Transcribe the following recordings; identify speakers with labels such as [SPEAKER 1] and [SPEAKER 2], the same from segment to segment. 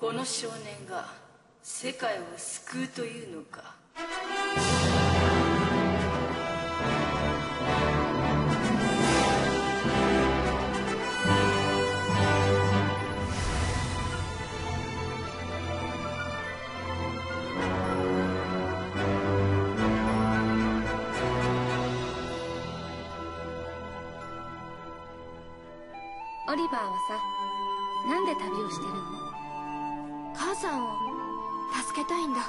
[SPEAKER 1] この少年が世界を救うというのか？
[SPEAKER 2] オリバーはさなんで旅をしてるの？
[SPEAKER 3] 母さんを助けたいんだ。
[SPEAKER 4] も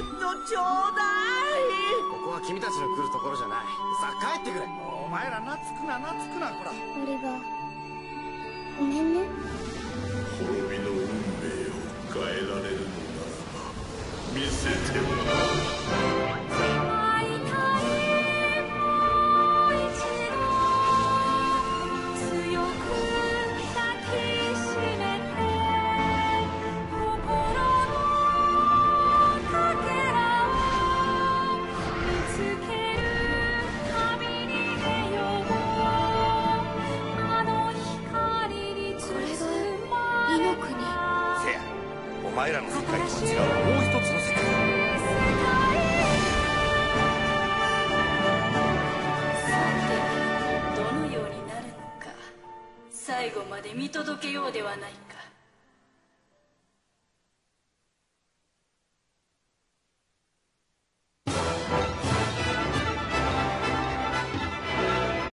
[SPEAKER 4] っとちょうだい。
[SPEAKER 5] ここは君たちの来るところじゃない。さあ帰ってくれ。
[SPEAKER 6] お前ら懐くな懐くなこら。
[SPEAKER 3] オリバーごめんね。
[SPEAKER 7] 滅びの運命を変えられるのならば見せても
[SPEAKER 3] イ
[SPEAKER 6] 前らの世界とは違うもう一つの世界
[SPEAKER 1] さてどのようになるのか。最後まで見届けようではないか。